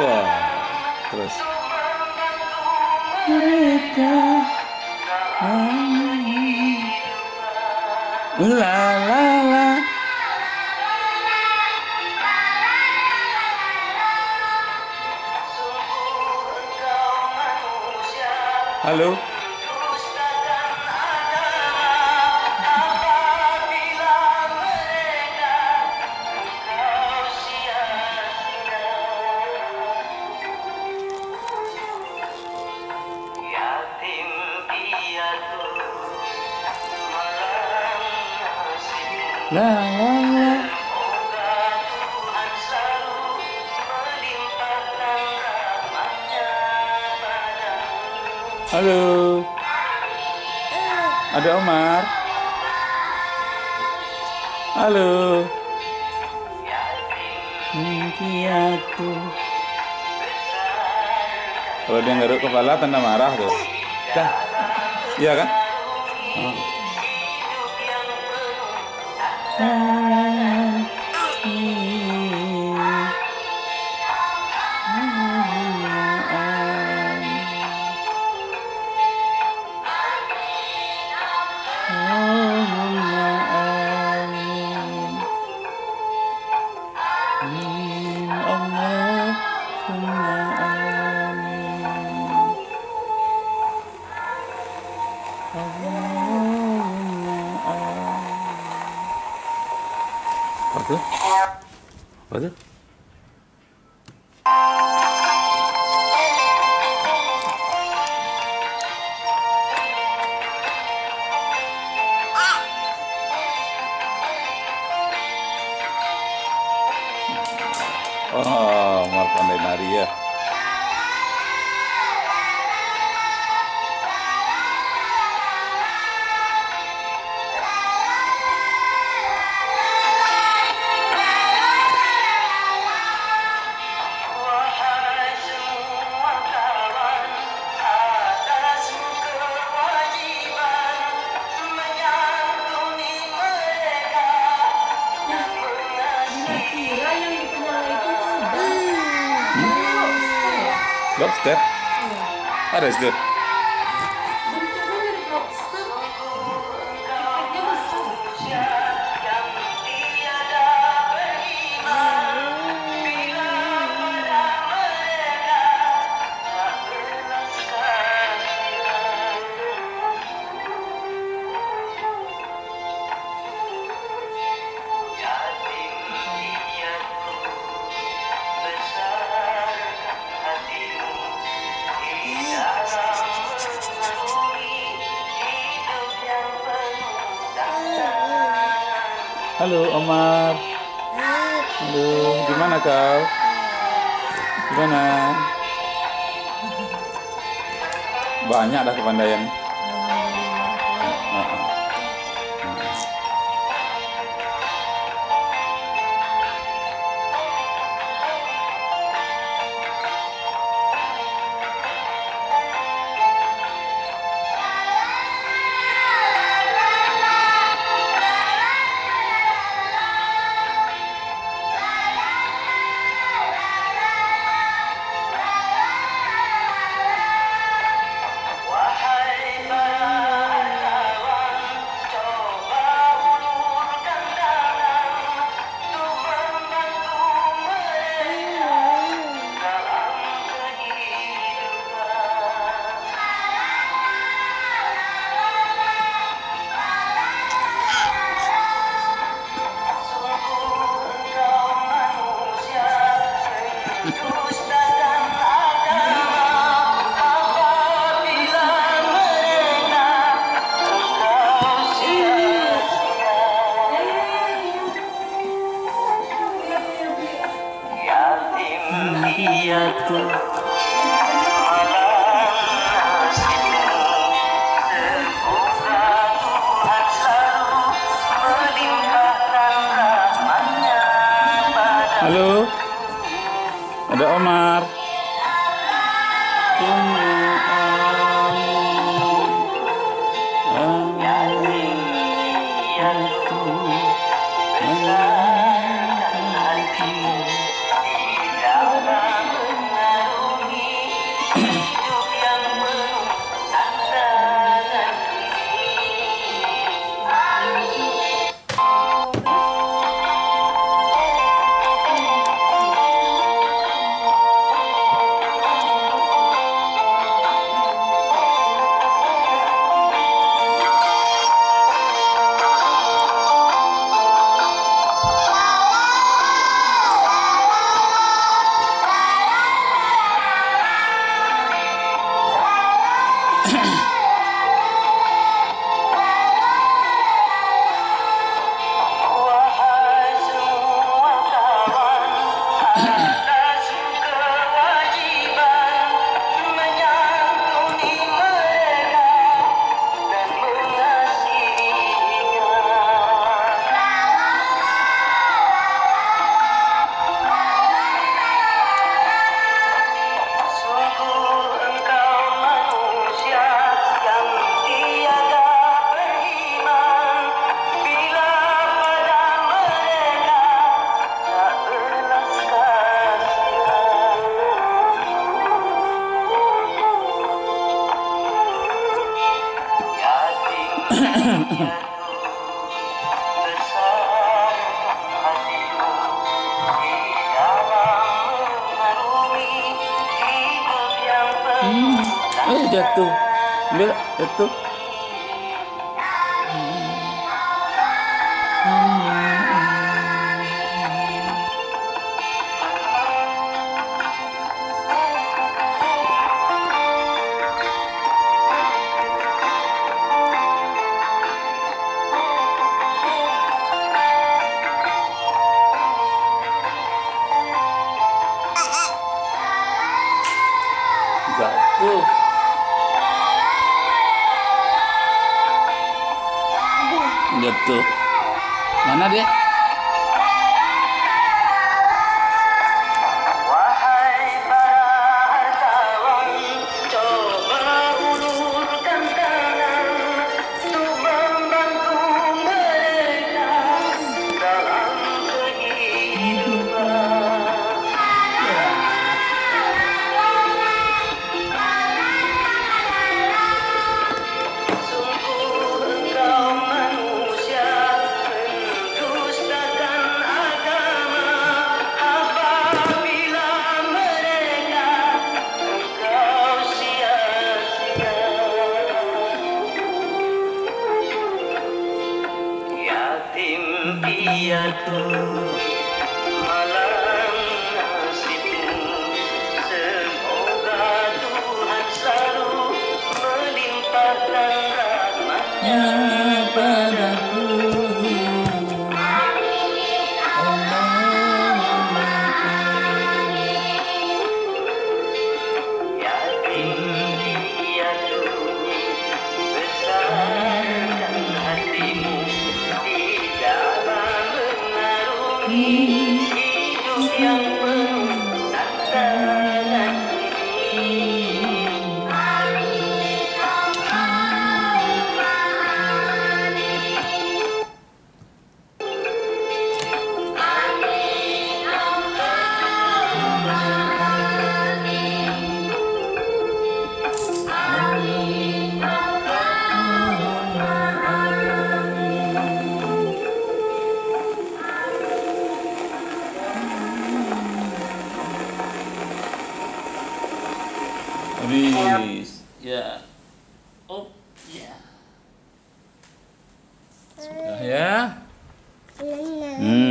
Wah Terus. La la la. Halo Halo. Ada Omar. Halo. Mimpi aku Kalau dia ngeruk kepala tanda marah tuh. Dah. Iya kan? Oh. Yeah. Apa? Apa? Oh, pandai nari ada. Lobster? Ada itu. Bentuknya Halo Omar. Halo, di mana kau? Di mana? Banyak dah kepandaian. ocean. Eh jatuh. Ambil, jatuh. gitu Mana dia? Thank you. aquí. Please. Yeah. Oh, yeah. Yeah. Hmm.